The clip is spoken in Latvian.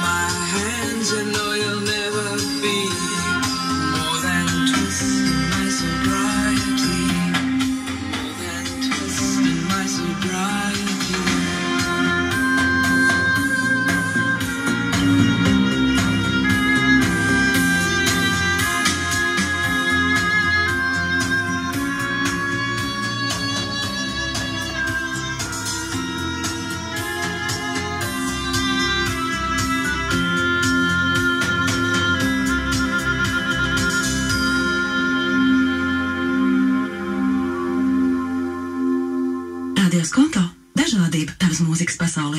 my hands and know you'll never Radio Skonto - dažādība tavas mūzikas pasaulē.